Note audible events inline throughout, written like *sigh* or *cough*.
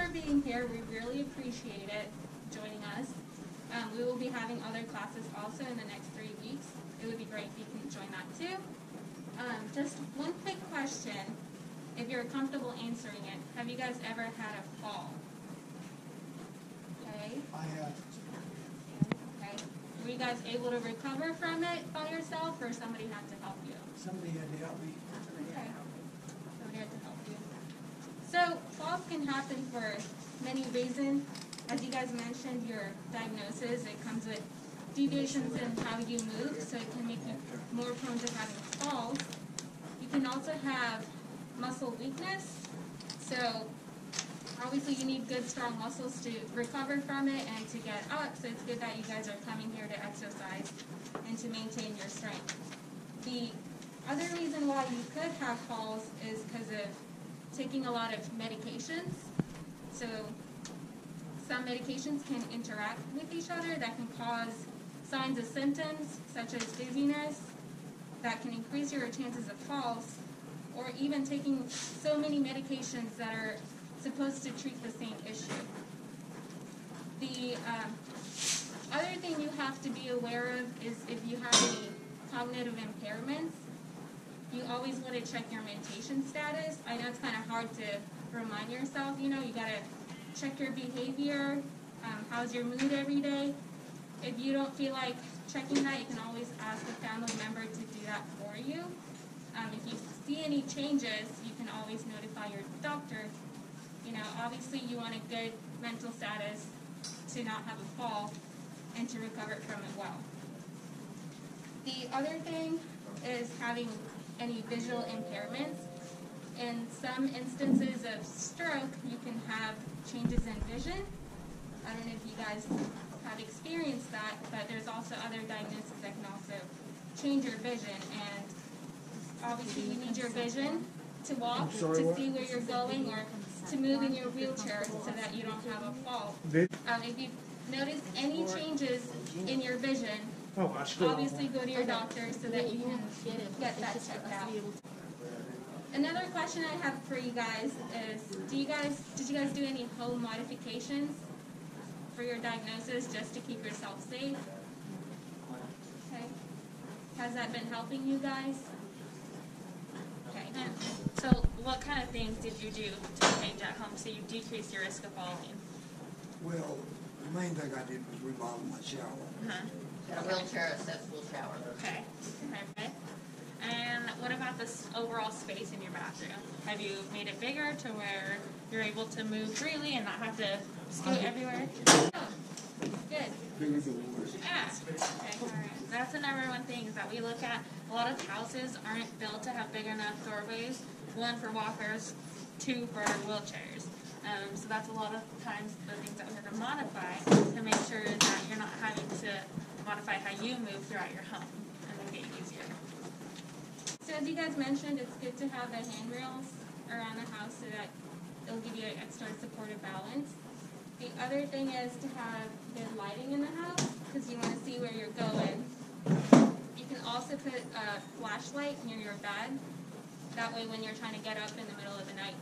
for being here. We really appreciate it, joining us. Um, we will be having other classes also in the next three weeks. It would be great if you can join that too. Um, just one quick question, if you're comfortable answering it. Have you guys ever had a fall? Okay. I have, Okay. Were you guys able to recover from it by yourself, or somebody had to help you? somebody had to help me. Okay. Somebody had to help you. So falls can happen for many reasons. As you guys mentioned, your diagnosis it comes with deviations in how you move, so it can make you more prone to having falls. You can also have muscle weakness. So obviously you need good strong muscles to recover from it and to get up. So it's good that you guys are coming here to exercise and to maintain your strength. The other reason why you could have falls is because of taking a lot of medications. So some medications can interact with each other that can cause signs and symptoms such as dizziness that can increase your chances of falls or even taking so many medications that are supposed to treat the same issue. The um, other thing you have to be aware of is if you have any cognitive impairments, you always want to check your meditation status. I know it's kind of hard to remind yourself, you know, you got to check your behavior, um, how's your mood every day. If you don't feel like checking that, you can always ask a family member to do that for you. Um, if you see any changes, you can always notify your doctor. You know, obviously you want a good mental status to not have a fall and to recover from it well. The other thing is having any visual impairments. In some instances of stroke, you can have changes in vision. I don't know if you guys have experienced that, but there's also other diagnoses that can also change your vision. And obviously, you need your vision to walk, sorry, to what? see where you're going, or to move in your wheelchair so that you don't have a fall. Um, if you notice any changes in your vision, Oh, I still. obviously go to your doctor so that you can get that checked out. Another question I have for you guys is, do you guys, did you guys do any home modifications for your diagnosis just to keep yourself safe? Okay. Has that been helping you guys? Okay. So, what kind of things did you do to change at home so you decrease your risk of falling? Well, the main thing I did was remodel my shower. Uh-huh. A wheelchair accessible shower. Okay. Perfect. And what about this overall space in your bathroom? Have you made it bigger to where you're able to move freely and not have to scoot everywhere? Oh, good. Bigger than yours. Yeah. Okay. All right. That's the number one thing is that we look at. A lot of houses aren't built to have big enough doorways. One for walkers, two for wheelchairs. Um, so that's a lot of times the things that we have to modify to make sure that you're not having to modify how you move throughout your home and make it easier. So as you guys mentioned, it's good to have the handrails around the house so that it'll give you an extra supportive balance. The other thing is to have good lighting in the house because you want to see where you're going. You can also put a flashlight near your bed. That way when you're trying to get up in the middle of the night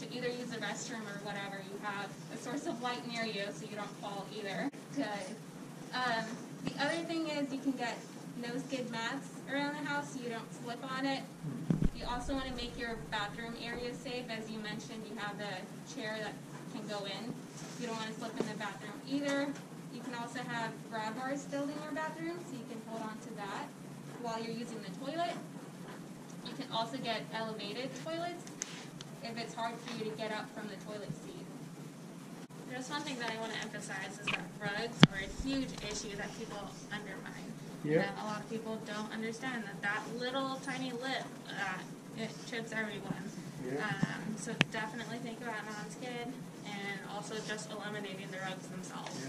to either use the restroom or whatever, you have a source of light near you so you don't fall either. Good. Um, the other thing is you can get no skid mats around the house so you don't slip on it. You also want to make your bathroom area safe. As you mentioned, you have the chair that can go in. You don't want to slip in the bathroom either. You can also have grab bars filled in your bathroom so you can hold on to that while you're using the toilet. You can also get elevated toilets if it's hard for you to get up from the toilet seat. There's one thing that I want to emphasize is that rugs are a huge issue that people undermine. Yeah. And a lot of people don't understand that that little tiny lip, uh, it trips everyone. Yeah. Um, so definitely think about non-skid and also just eliminating the rugs themselves.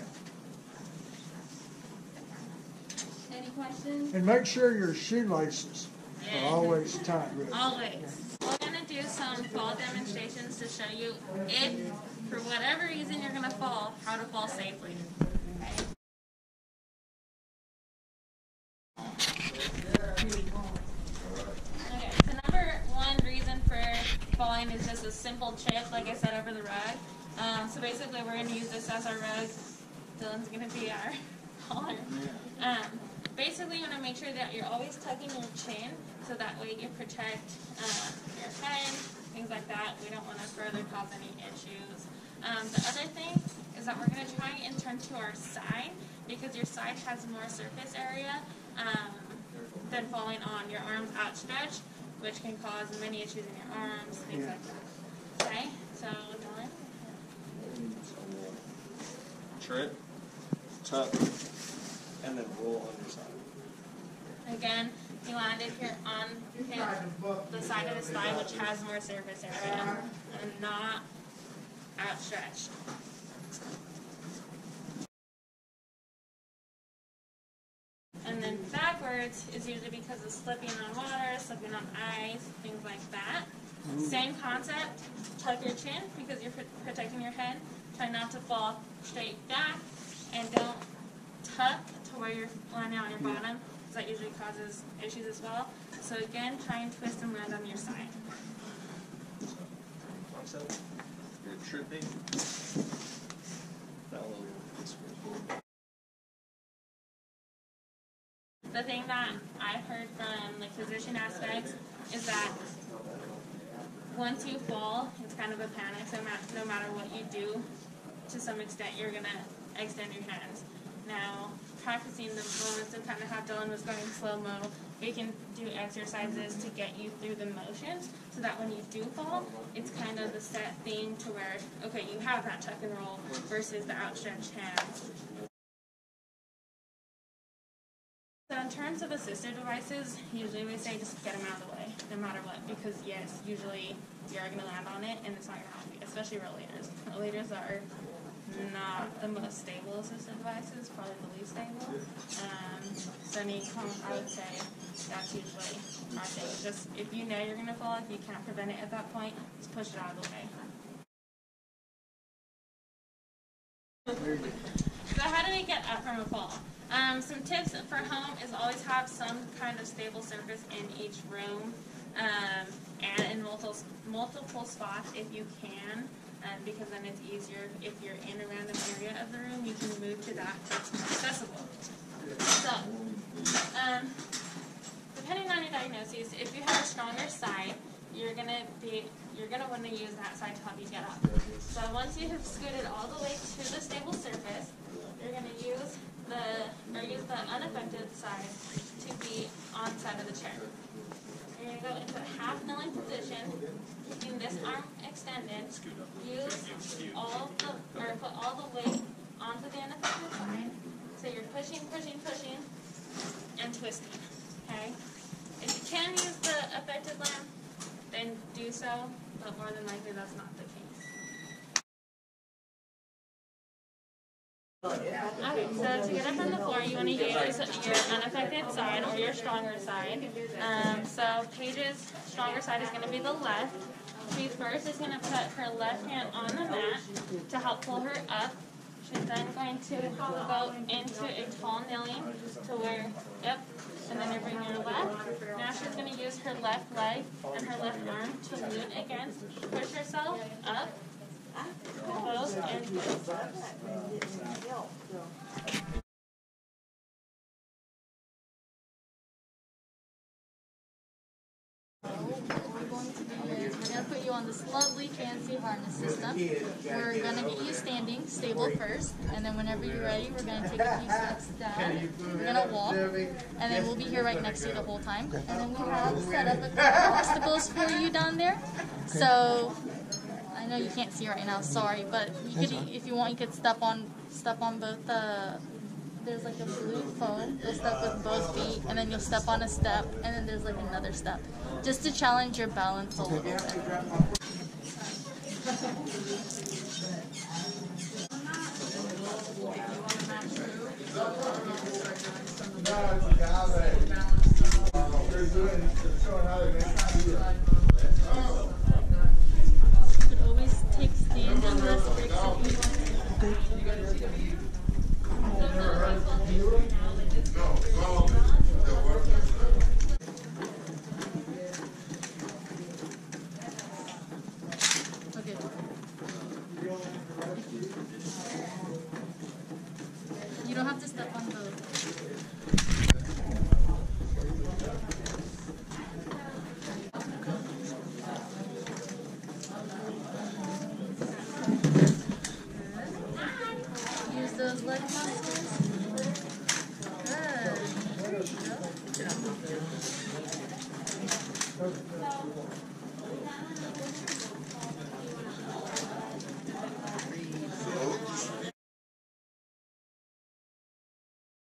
Any questions? And make sure your shoelaces are always tight. Rick. Always. We're gonna do some fall demonstrations to show you if, for whatever reason, you're gonna fall, how to fall safely. Okay? So number one reason for falling is just a simple chip, like I said, over the rug. Um, so basically, we're gonna use this as our rug. Dylan's gonna be our *laughs* hauler. Um, basically, you wanna make sure that you're always tucking your chin, so that way you protect uh, your head, things like that. We don't wanna further cause any issues. Um, the other thing is that we're gonna try and turn to our side because your side has more surface area um, than falling on your arms outstretched, which can cause many issues in your arms, things like that. Okay, so Dylan. Trip, tuck, and then roll on your side. Again, you landed here on his, the side of his thigh, which has more surface area, and not outstretched. And then backwards is usually because of slipping on water, slipping on ice, things like that. Same concept, tuck your chin because you're protecting your head. Try not to fall straight back, and don't tuck to where you're landing on your bottom, because that usually causes issues as well. So again, try and twist and land on your side. The thing that I've heard from like physician aspects is that once you fall, it's kind of a panic. So no matter what you do, to some extent, you're gonna extend your hands. Now, practicing the moments of kind of how Dylan was going slow mo, we can do exercises to get you through the motions, so that when you do fall, it's kind of the set thing to where okay, you have that tuck and roll versus the outstretched hands. So in terms of assistive devices, usually we say just get them out of the way, no matter what, because yes, usually you're going to land on it and it's not going to help you, especially rollators. Rollators are not the most stable assistive devices, probably the least stable. Um, so any home, I would say that's usually our thing. Just if you know you're going to fall, if you can't prevent it at that point, just push it out of the way. So how do we get up from a fall? Um, some tips for home is always have some kind of stable surface in each room um, and in multiple, multiple spots if you can, um, because then it's easier if you're in a random area of the room, you can move to that that's more accessible. So, um, depending on your diagnosis, if you have a stronger side, you're gonna be you're gonna want to use that side to help you get up. So once you have scooted all the way to the stable surface, you're gonna use the or use the unaffected side to be on side of the chair. You're gonna go into a half kneeling position, keeping this arm extended. Use all the or put all the weight onto the unaffected side. So you're pushing, pushing, pushing, and twisting. Okay. If you can use the affected limb, then do so, but more than likely that's not the case. So to get up from the floor, you want to use your unaffected side or your stronger side. Um, so Paige's stronger side is going to be the left. She first is going to put her left hand on the mat to help pull her up. She's then going to go into a tall kneeling to where, yep, and then you're bringing your left. Now she's going to use her left leg and her left arm to lean against, push herself up, on this lovely fancy harness system. We're going to get you standing stable first, and then whenever you're ready, we're going to take a few steps down. We're going to walk, and then we'll be here right next to you the whole time. And then we have set up a couple obstacles for you down there. So know you can't see right now, sorry, but you could, if you want, you could step on step on both the. There's like a blue foam. You'll step with both feet, and then you'll step on a step, and then there's like another step, just to challenge your balance a little bit. You could always take stand and rest breaks if you want. Okay.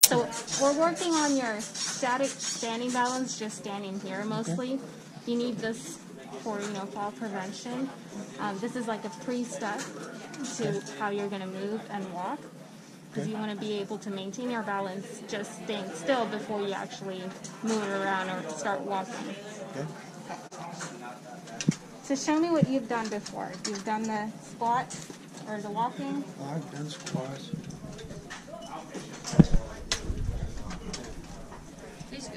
So we're working on your static standing balance, just standing here mostly. You need this for you know fall prevention. Um, this is like a pre-step to how you're going to move and walk because you want to be able to maintain your balance just staying still before you actually move it around or start walking. So show me what you've done before. You've done the squats or the walking. I've done squats.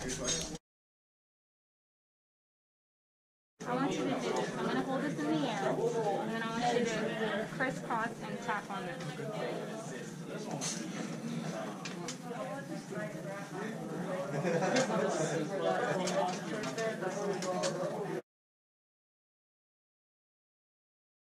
I want you to do this. I'm going to hold this in the air, and then I want you to crisscross and tap on this. *laughs*